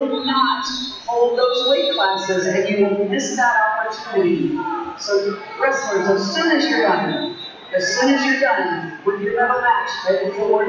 not hold those weight classes and you will miss that opportunity. So wrestlers, as soon as you're done, as soon as you're done with your medal match right in the awards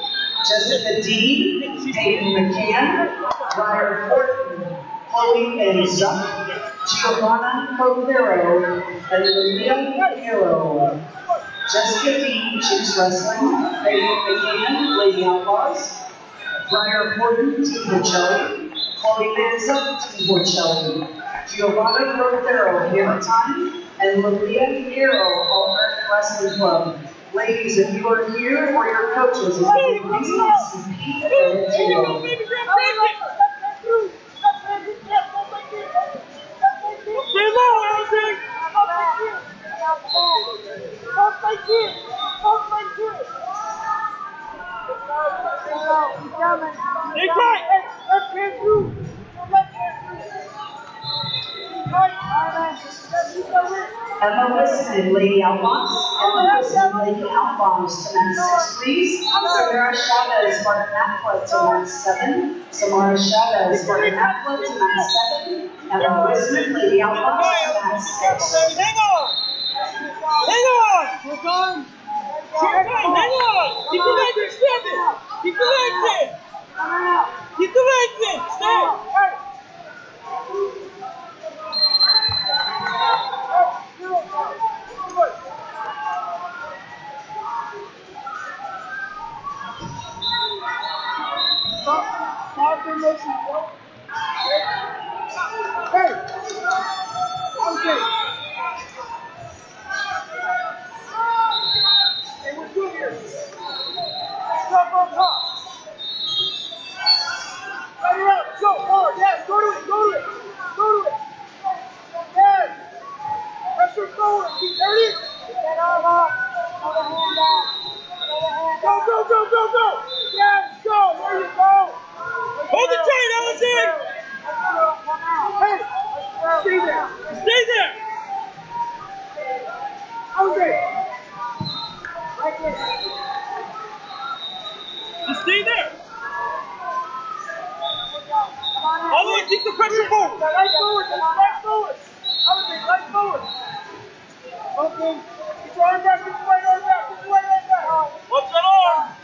Cordero and Olivia Hero. Jessica Dean, Chicks Wrestling, Megan McCann, Lady Outlaws, Briar Horton, Team Bocelli, Chloe Manza, Team Bocelli, Giovanna Cordero, Hammer Time, and Lilia Hero, All American Wrestling Club. Ladies, if you are here for your coaches, you please compete the table. Emma Wilson, Lady Outlaws. Emma Wilson, Lady Outlaws to mat 6, please. Samara Chavez, Martin Aqua to mat 7. Samara Chavez, Martin Aqua to mat 7. Emma Wilson, Lady Outlaws to mat 6. Hang on! Hang on! Okay. hungry. The way, Okay. Get your arm back, get your right arm back, get your right arm back. Watch that arm.